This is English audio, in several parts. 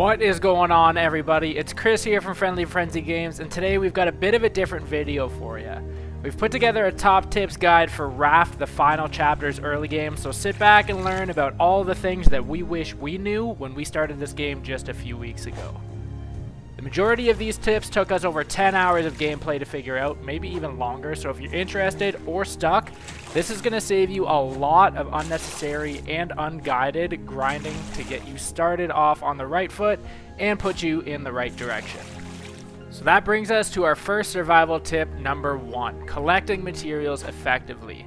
What is going on everybody? It's Chris here from Friendly Frenzy Games and today we've got a bit of a different video for you. We've put together a top tips guide for Raft, the final chapter's early game, so sit back and learn about all the things that we wish we knew when we started this game just a few weeks ago. The majority of these tips took us over 10 hours of gameplay to figure out, maybe even longer, so if you're interested or stuck, this is going to save you a lot of unnecessary and unguided grinding to get you started off on the right foot and put you in the right direction. So that brings us to our first survival tip number one, collecting materials effectively.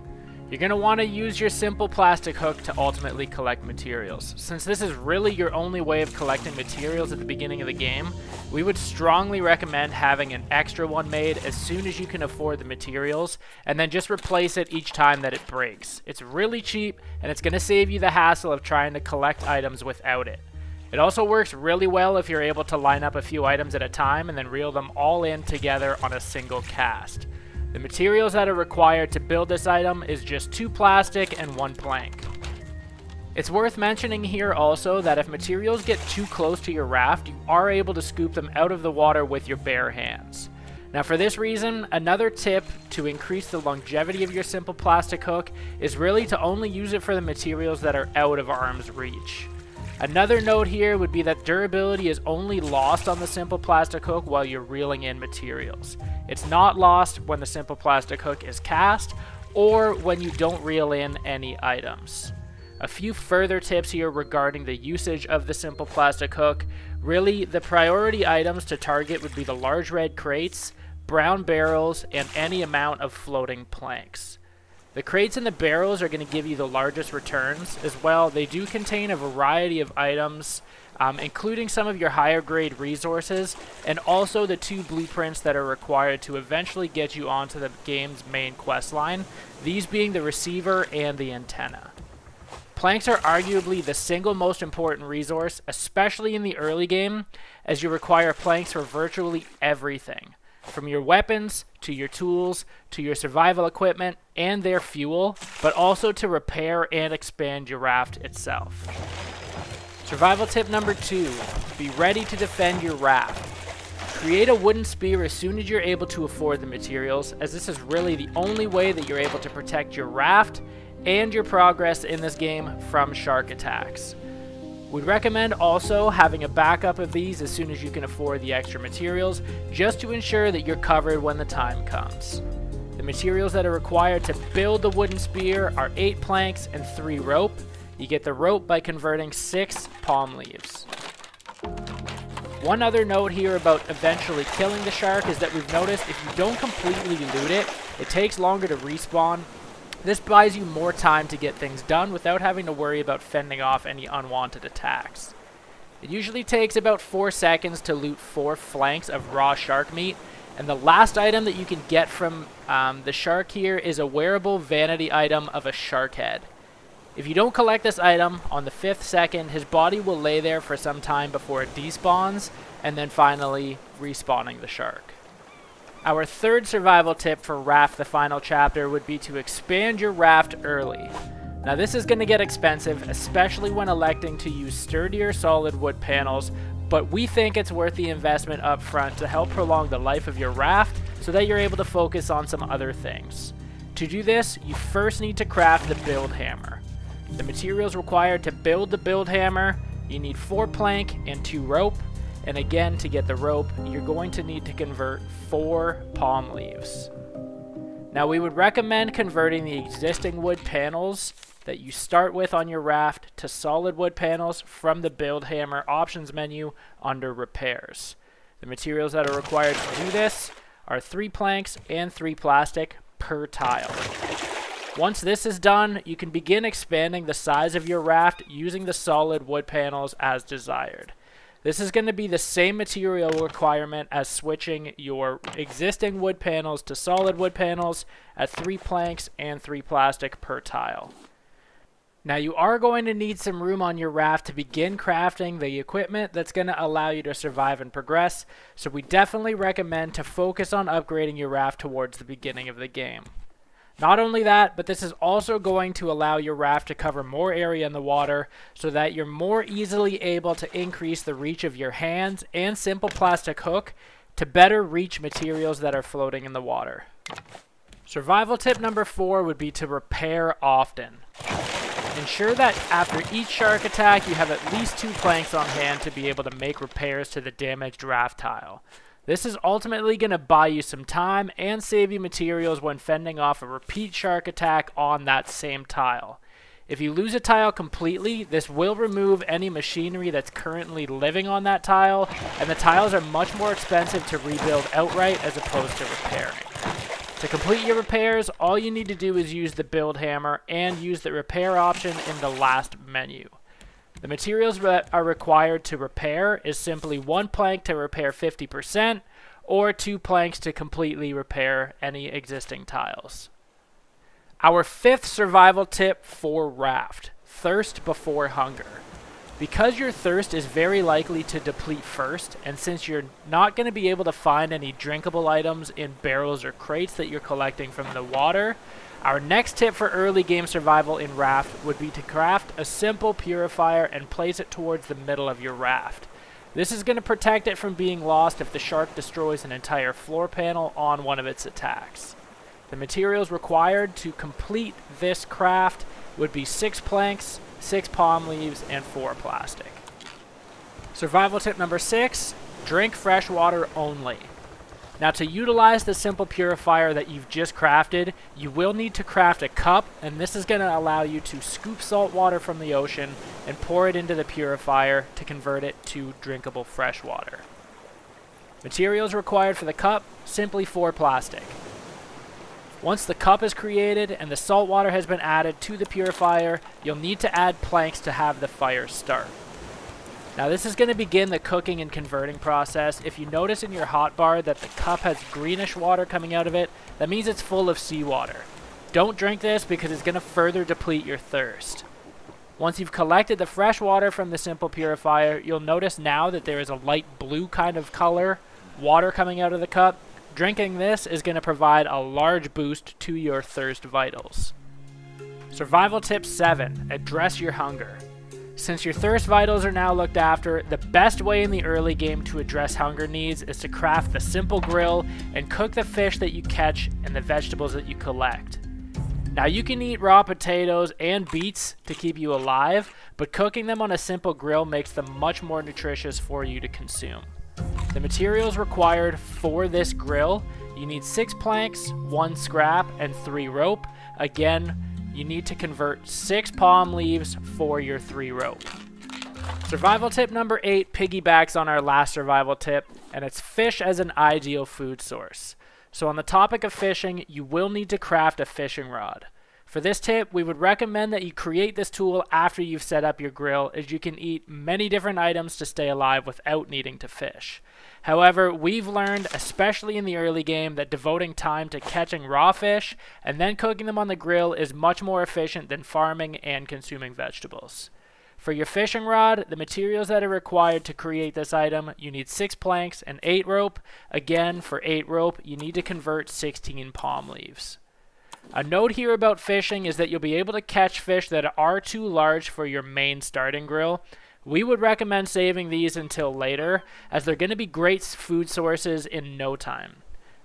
You're going to want to use your simple plastic hook to ultimately collect materials. Since this is really your only way of collecting materials at the beginning of the game, we would strongly recommend having an extra one made as soon as you can afford the materials, and then just replace it each time that it breaks. It's really cheap, and it's going to save you the hassle of trying to collect items without it. It also works really well if you're able to line up a few items at a time and then reel them all in together on a single cast. The materials that are required to build this item is just two plastic and one plank. It's worth mentioning here also that if materials get too close to your raft, you are able to scoop them out of the water with your bare hands. Now for this reason, another tip to increase the longevity of your simple plastic hook is really to only use it for the materials that are out of arm's reach. Another note here would be that durability is only lost on the simple plastic hook while you're reeling in materials. It's not lost when the simple plastic hook is cast or when you don't reel in any items. A few further tips here regarding the usage of the simple plastic hook. Really, the priority items to target would be the large red crates, brown barrels, and any amount of floating planks. The crates and the barrels are going to give you the largest returns as well. They do contain a variety of items, um, including some of your higher grade resources, and also the two blueprints that are required to eventually get you onto the game's main quest line, these being the receiver and the antenna. Planks are arguably the single most important resource, especially in the early game, as you require planks for virtually everything. From your weapons, to your tools, to your survival equipment, and their fuel, but also to repair and expand your raft itself. Survival tip number two, be ready to defend your raft. Create a wooden spear as soon as you're able to afford the materials, as this is really the only way that you're able to protect your raft and your progress in this game from shark attacks. We'd recommend also having a backup of these as soon as you can afford the extra materials, just to ensure that you're covered when the time comes. The materials that are required to build the wooden spear are 8 planks and 3 rope. You get the rope by converting 6 palm leaves. One other note here about eventually killing the shark is that we've noticed if you don't completely loot it, it takes longer to respawn this buys you more time to get things done without having to worry about fending off any unwanted attacks. It usually takes about 4 seconds to loot 4 flanks of raw shark meat, and the last item that you can get from um, the shark here is a wearable vanity item of a shark head. If you don't collect this item, on the 5th second, his body will lay there for some time before it despawns, and then finally respawning the shark. Our third survival tip for Raft the final chapter would be to expand your raft early. Now this is going to get expensive, especially when electing to use sturdier solid wood panels, but we think it's worth the investment up front to help prolong the life of your raft so that you're able to focus on some other things. To do this, you first need to craft the build hammer. The materials required to build the build hammer, you need 4 plank and 2 rope, and again, to get the rope, you're going to need to convert four palm leaves. Now we would recommend converting the existing wood panels that you start with on your raft to solid wood panels from the build hammer options menu under repairs. The materials that are required to do this are three planks and three plastic per tile. Once this is done, you can begin expanding the size of your raft using the solid wood panels as desired. This is going to be the same material requirement as switching your existing wood panels to solid wood panels at 3 planks and 3 plastic per tile. Now you are going to need some room on your raft to begin crafting the equipment that's going to allow you to survive and progress, so we definitely recommend to focus on upgrading your raft towards the beginning of the game. Not only that, but this is also going to allow your raft to cover more area in the water so that you're more easily able to increase the reach of your hands and simple plastic hook to better reach materials that are floating in the water. Survival tip number four would be to repair often. Ensure that after each shark attack, you have at least two planks on hand to be able to make repairs to the damaged raft tile. This is ultimately going to buy you some time and save you materials when fending off a repeat shark attack on that same tile. If you lose a tile completely, this will remove any machinery that's currently living on that tile, and the tiles are much more expensive to rebuild outright as opposed to repairing. To complete your repairs, all you need to do is use the build hammer and use the repair option in the last menu. The materials that are required to repair is simply one plank to repair 50% or two planks to completely repair any existing tiles. Our fifth survival tip for raft, thirst before hunger. Because your thirst is very likely to deplete first, and since you're not going to be able to find any drinkable items in barrels or crates that you're collecting from the water, our next tip for early game survival in Raft would be to craft a simple purifier and place it towards the middle of your raft. This is going to protect it from being lost if the shark destroys an entire floor panel on one of its attacks. The materials required to complete this craft would be 6 planks, 6 palm leaves, and 4 plastic. Survival tip number 6, drink fresh water only. Now to utilize the simple purifier that you've just crafted, you will need to craft a cup, and this is going to allow you to scoop salt water from the ocean and pour it into the purifier to convert it to drinkable fresh water. Materials required for the cup, simply four plastic. Once the cup is created and the salt water has been added to the purifier, you'll need to add planks to have the fire start. Now this is going to begin the cooking and converting process. If you notice in your hotbar that the cup has greenish water coming out of it, that means it's full of seawater. Don't drink this because it's going to further deplete your thirst. Once you've collected the fresh water from the simple purifier, you'll notice now that there is a light blue kind of color water coming out of the cup. Drinking this is going to provide a large boost to your thirst vitals. Survival tip 7. Address your hunger. Since your thirst vitals are now looked after, the best way in the early game to address hunger needs is to craft the simple grill and cook the fish that you catch and the vegetables that you collect. Now you can eat raw potatoes and beets to keep you alive, but cooking them on a simple grill makes them much more nutritious for you to consume. The materials required for this grill, you need 6 planks, 1 scrap, and 3 rope. Again, you need to convert six palm leaves for your three rope. Survival tip number eight piggybacks on our last survival tip, and it's fish as an ideal food source. So on the topic of fishing, you will need to craft a fishing rod. For this tip, we would recommend that you create this tool after you've set up your grill as you can eat many different items to stay alive without needing to fish. However, we've learned, especially in the early game, that devoting time to catching raw fish and then cooking them on the grill is much more efficient than farming and consuming vegetables. For your fishing rod, the materials that are required to create this item, you need 6 planks and 8 rope. Again, for 8 rope, you need to convert 16 palm leaves. A note here about fishing is that you'll be able to catch fish that are too large for your main starting grill, we would recommend saving these until later, as they're going to be great food sources in no time.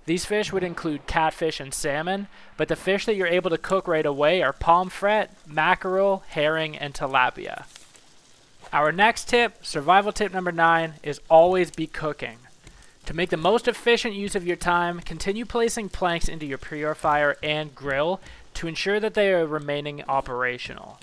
These fish would include catfish and salmon, but the fish that you're able to cook right away are pomfret, mackerel, herring, and tilapia. Our next tip, survival tip number 9, is always be cooking. To make the most efficient use of your time, continue placing planks into your purifier and grill to ensure that they are remaining operational.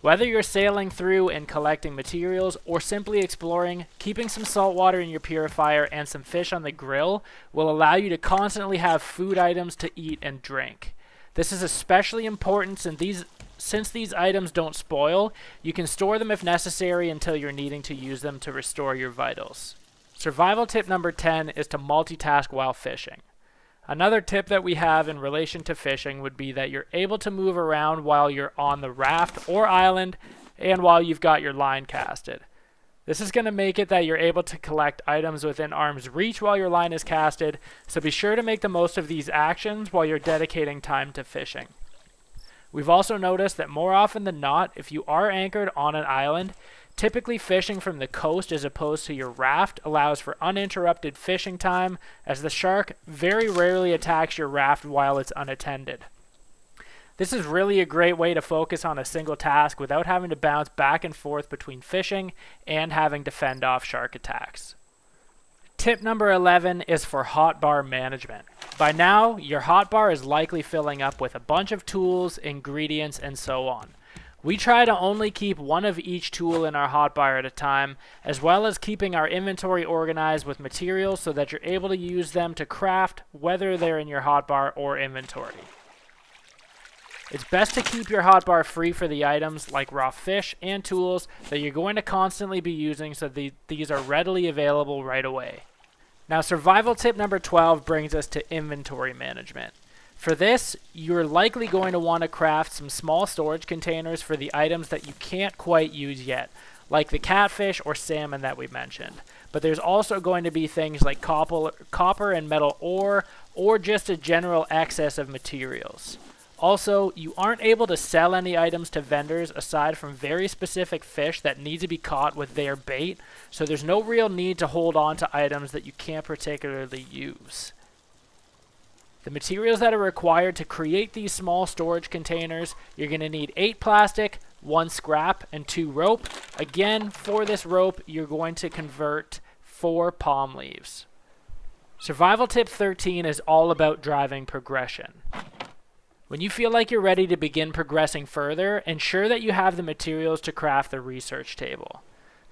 Whether you're sailing through and collecting materials or simply exploring, keeping some salt water in your purifier and some fish on the grill will allow you to constantly have food items to eat and drink. This is especially important since these since these items don't spoil, you can store them if necessary until you're needing to use them to restore your vitals. Survival tip number 10 is to multitask while fishing. Another tip that we have in relation to fishing would be that you're able to move around while you're on the raft or island and while you've got your line casted. This is going to make it that you're able to collect items within arm's reach while your line is casted, so be sure to make the most of these actions while you're dedicating time to fishing. We've also noticed that more often than not, if you are anchored on an island, typically fishing from the coast as opposed to your raft allows for uninterrupted fishing time as the shark very rarely attacks your raft while it's unattended. This is really a great way to focus on a single task without having to bounce back and forth between fishing and having to fend off shark attacks. Tip number 11 is for hotbar management. By now, your hotbar is likely filling up with a bunch of tools, ingredients, and so on. We try to only keep one of each tool in our hotbar at a time, as well as keeping our inventory organized with materials so that you're able to use them to craft whether they're in your hotbar or inventory. It's best to keep your hotbar free for the items like raw fish and tools that you're going to constantly be using so the, these are readily available right away. Now survival tip number 12 brings us to inventory management. For this, you're likely going to want to craft some small storage containers for the items that you can't quite use yet, like the catfish or salmon that we mentioned. But there's also going to be things like copper, and metal ore, or just a general excess of materials. Also, you aren't able to sell any items to vendors aside from very specific fish that need to be caught with their bait, so there's no real need to hold on to items that you can't particularly use. The materials that are required to create these small storage containers, you're going to need 8 plastic, 1 scrap, and 2 rope. Again, for this rope, you're going to convert 4 palm leaves. Survival tip 13 is all about driving progression. When you feel like you're ready to begin progressing further, ensure that you have the materials to craft the research table.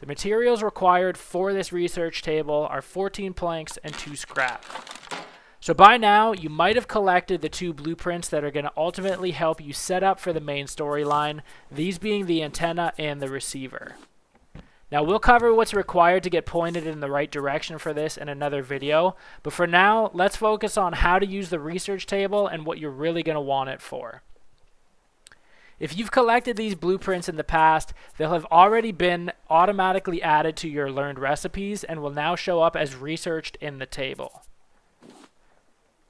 The materials required for this research table are 14 planks and 2 scrap. So by now, you might have collected the two blueprints that are going to ultimately help you set up for the main storyline, these being the antenna and the receiver. Now we'll cover what's required to get pointed in the right direction for this in another video, but for now, let's focus on how to use the research table and what you're really going to want it for. If you've collected these blueprints in the past, they'll have already been automatically added to your learned recipes and will now show up as researched in the table.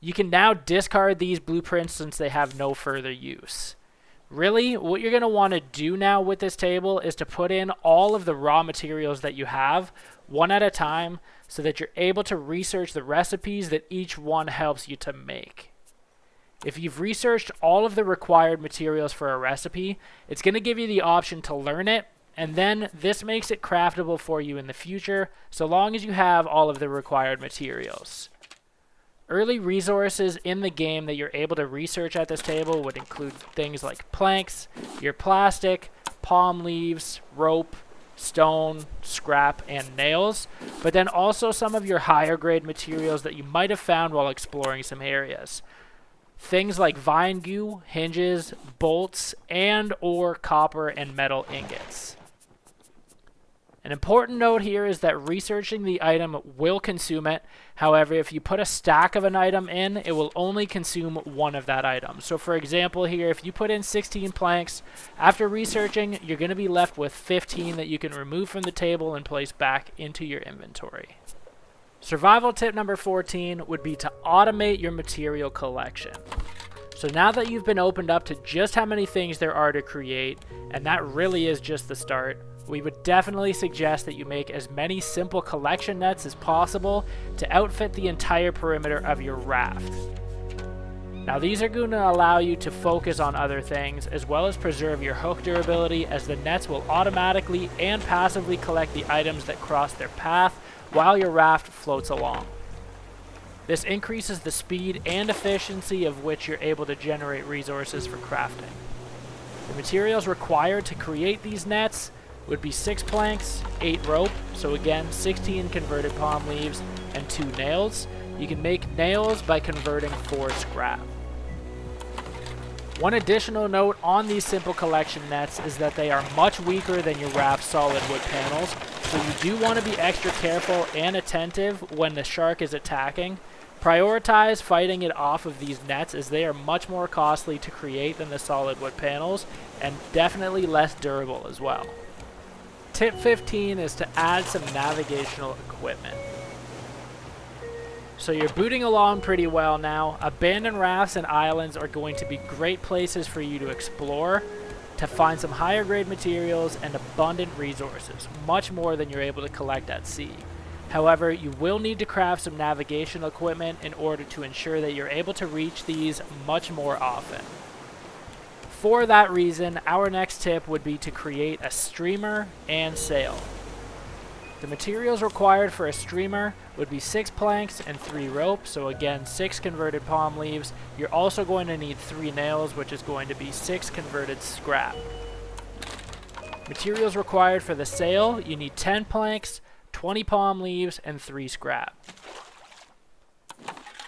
You can now discard these blueprints since they have no further use. Really, what you're going to want to do now with this table is to put in all of the raw materials that you have, one at a time, so that you're able to research the recipes that each one helps you to make. If you've researched all of the required materials for a recipe, it's going to give you the option to learn it, and then this makes it craftable for you in the future, so long as you have all of the required materials. Early resources in the game that you're able to research at this table would include things like planks, your plastic, palm leaves, rope, stone, scrap, and nails, but then also some of your higher grade materials that you might have found while exploring some areas. Things like vine goo, hinges, bolts, and or copper and metal ingots. An important note here is that researching the item will consume it. However, if you put a stack of an item in, it will only consume one of that item. So for example here, if you put in 16 planks, after researching, you're going to be left with 15 that you can remove from the table and place back into your inventory. Survival tip number 14 would be to automate your material collection. So now that you've been opened up to just how many things there are to create, and that really is just the start, we would definitely suggest that you make as many simple collection nets as possible to outfit the entire perimeter of your raft. Now these are going to allow you to focus on other things as well as preserve your hook durability as the nets will automatically and passively collect the items that cross their path while your raft floats along. This increases the speed and efficiency of which you're able to generate resources for crafting. The materials required to create these nets would be 6 planks, 8 rope, so again 16 converted palm leaves, and 2 nails. You can make nails by converting 4 scrap. One additional note on these simple collection nets is that they are much weaker than your raft solid wood panels, so you do want to be extra careful and attentive when the shark is attacking. Prioritize fighting it off of these nets as they are much more costly to create than the solid wood panels and definitely less durable as well. Tip 15 is to add some navigational equipment. So you're booting along pretty well now. Abandoned rafts and islands are going to be great places for you to explore, to find some higher grade materials and abundant resources, much more than you're able to collect at sea. However, you will need to craft some navigational equipment in order to ensure that you're able to reach these much more often. For that reason, our next tip would be to create a streamer and sail. The materials required for a streamer would be 6 planks and 3 rope, so again 6 converted palm leaves. You're also going to need 3 nails, which is going to be 6 converted scrap. Materials required for the sail, you need 10 planks, 20 palm leaves, and 3 scrap.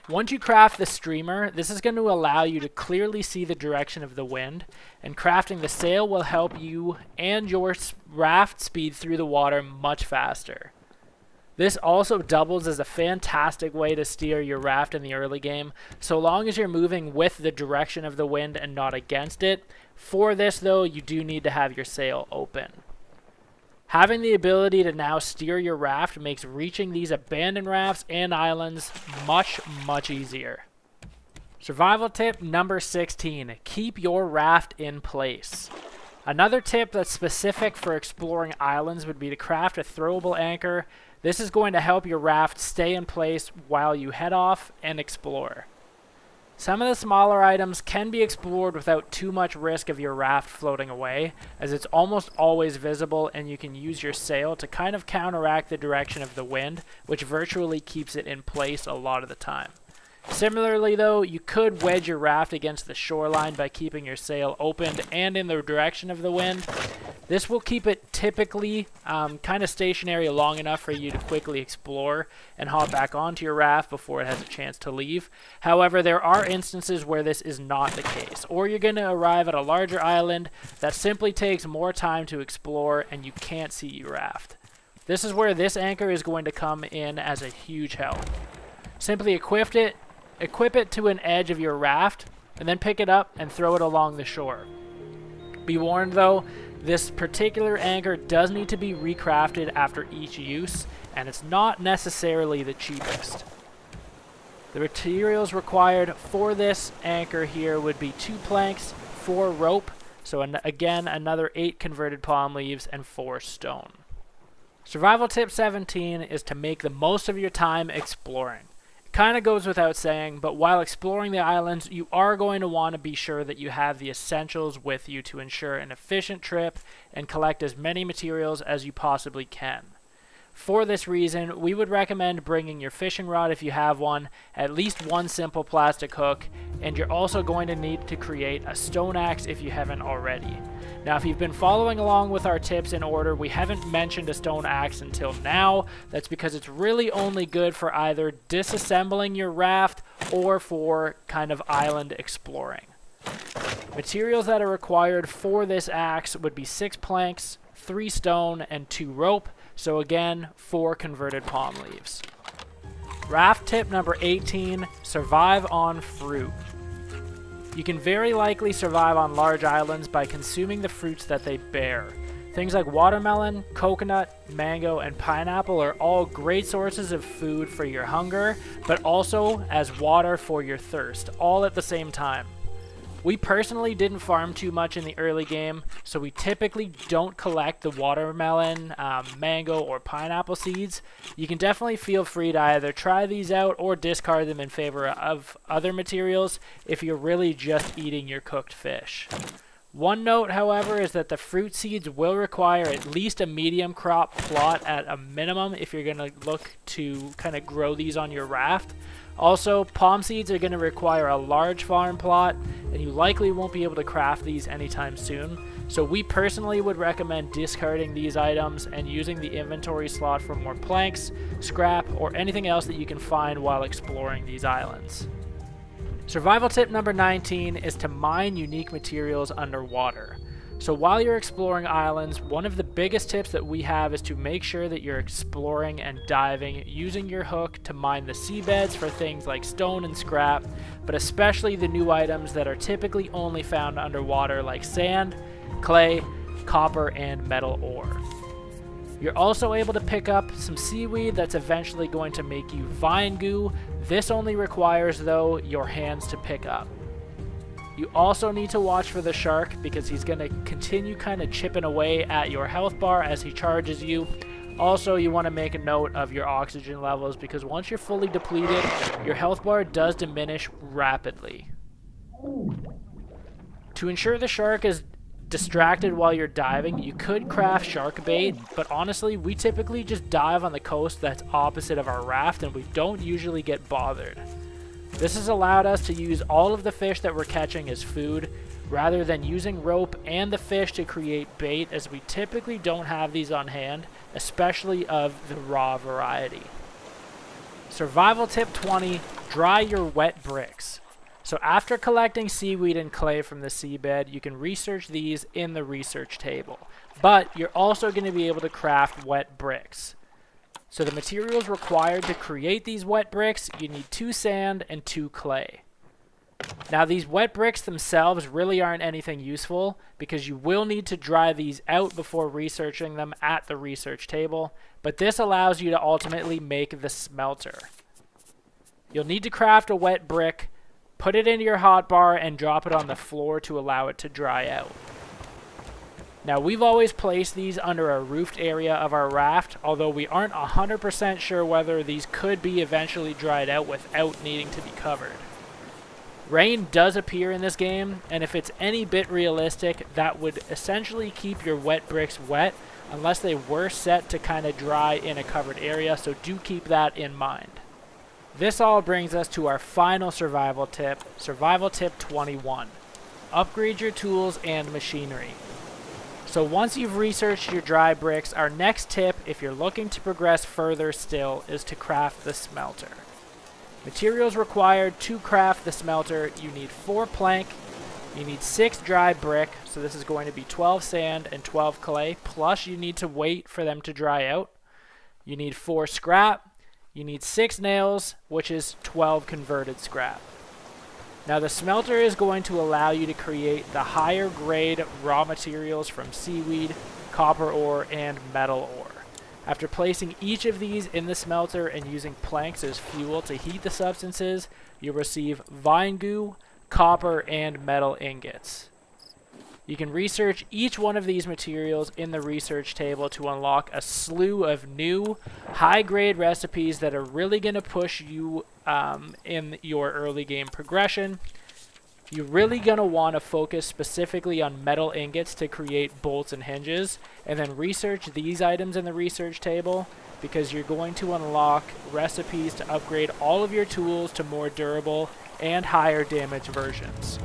Once you craft the streamer, this is going to allow you to clearly see the direction of the wind, and crafting the sail will help you and your raft speed through the water much faster. This also doubles as a fantastic way to steer your raft in the early game, so long as you're moving with the direction of the wind and not against it. For this though, you do need to have your sail open. Having the ability to now steer your raft makes reaching these abandoned rafts and islands much, much easier. Survival tip number 16, keep your raft in place. Another tip that's specific for exploring islands would be to craft a throwable anchor. This is going to help your raft stay in place while you head off and explore. Some of the smaller items can be explored without too much risk of your raft floating away, as it's almost always visible and you can use your sail to kind of counteract the direction of the wind, which virtually keeps it in place a lot of the time. Similarly though, you could wedge your raft against the shoreline by keeping your sail opened and in the direction of the wind. This will keep it typically um, kind of stationary long enough for you to quickly explore and hop back onto your raft before it has a chance to leave. However, there are instances where this is not the case, or you're going to arrive at a larger island that simply takes more time to explore and you can't see your raft. This is where this anchor is going to come in as a huge help. Simply equip it Equip it to an edge of your raft, and then pick it up and throw it along the shore. Be warned though, this particular anchor does need to be recrafted after each use, and it's not necessarily the cheapest. The materials required for this anchor here would be two planks, four rope, so an again another eight converted palm leaves, and four stone. Survival tip 17 is to make the most of your time exploring. Kind of goes without saying, but while exploring the islands, you are going to want to be sure that you have the essentials with you to ensure an efficient trip and collect as many materials as you possibly can. For this reason, we would recommend bringing your fishing rod if you have one, at least one simple plastic hook, and you're also going to need to create a stone axe if you haven't already. Now, if you've been following along with our tips in order, we haven't mentioned a stone axe until now. That's because it's really only good for either disassembling your raft or for kind of island exploring. Materials that are required for this axe would be six planks, three stone, and two rope. So again, four converted palm leaves. Raft tip number 18, survive on fruit. You can very likely survive on large islands by consuming the fruits that they bear. Things like watermelon, coconut, mango, and pineapple are all great sources of food for your hunger, but also as water for your thirst, all at the same time. We personally didn't farm too much in the early game, so we typically don't collect the watermelon, um, mango, or pineapple seeds. You can definitely feel free to either try these out or discard them in favor of other materials if you're really just eating your cooked fish. One note, however, is that the fruit seeds will require at least a medium crop plot at a minimum if you're going to look to kind of grow these on your raft. Also, palm seeds are going to require a large farm plot, and you likely won't be able to craft these anytime soon. So we personally would recommend discarding these items and using the inventory slot for more planks, scrap, or anything else that you can find while exploring these islands. Survival tip number 19 is to mine unique materials underwater. So while you're exploring islands, one of the biggest tips that we have is to make sure that you're exploring and diving using your hook to mine the seabeds for things like stone and scrap, but especially the new items that are typically only found underwater like sand, clay, copper, and metal ore. You're also able to pick up some seaweed that's eventually going to make you vine goo. This only requires, though, your hands to pick up. You also need to watch for the shark because he's going to continue kind of chipping away at your health bar as he charges you. Also, you want to make a note of your oxygen levels because once you're fully depleted, your health bar does diminish rapidly. To ensure the shark is distracted while you're diving, you could craft shark bait, but honestly, we typically just dive on the coast that's opposite of our raft and we don't usually get bothered. This has allowed us to use all of the fish that we're catching as food, rather than using rope and the fish to create bait as we typically don't have these on hand, especially of the raw variety. Survival tip 20, dry your wet bricks. So after collecting seaweed and clay from the seabed, you can research these in the research table. But you're also going to be able to craft wet bricks. So the materials required to create these wet bricks, you need two sand and two clay. Now these wet bricks themselves really aren't anything useful because you will need to dry these out before researching them at the research table, but this allows you to ultimately make the smelter. You'll need to craft a wet brick Put it into your hotbar and drop it on the floor to allow it to dry out. Now we've always placed these under a roofed area of our raft, although we aren't 100% sure whether these could be eventually dried out without needing to be covered. Rain does appear in this game, and if it's any bit realistic, that would essentially keep your wet bricks wet, unless they were set to kind of dry in a covered area, so do keep that in mind. This all brings us to our final survival tip, survival tip 21. Upgrade your tools and machinery. So once you've researched your dry bricks, our next tip, if you're looking to progress further still, is to craft the smelter. Materials required to craft the smelter, you need 4 plank, you need 6 dry brick, so this is going to be 12 sand and 12 clay, plus you need to wait for them to dry out. You need 4 scrap, you need 6 nails, which is 12 converted scrap. Now the smelter is going to allow you to create the higher grade raw materials from seaweed, copper ore, and metal ore. After placing each of these in the smelter and using planks as fuel to heat the substances, you'll receive vine goo, copper, and metal ingots. You can research each one of these materials in the research table to unlock a slew of new high-grade recipes that are really going to push you um, in your early game progression. You're really going to want to focus specifically on metal ingots to create bolts and hinges, and then research these items in the research table because you're going to unlock recipes to upgrade all of your tools to more durable and higher damage versions.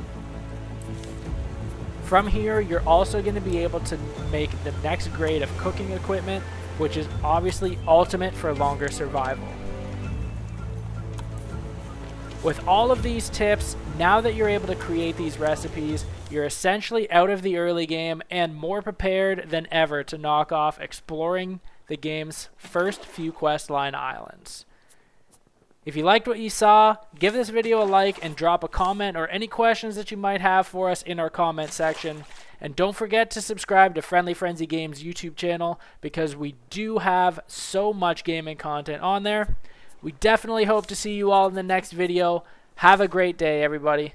From here, you're also going to be able to make the next grade of cooking equipment, which is obviously ultimate for longer survival. With all of these tips, now that you're able to create these recipes, you're essentially out of the early game and more prepared than ever to knock off exploring the game's first few questline islands. If you liked what you saw, give this video a like and drop a comment or any questions that you might have for us in our comment section. And don't forget to subscribe to Friendly Frenzy Games YouTube channel because we do have so much gaming content on there. We definitely hope to see you all in the next video. Have a great day, everybody.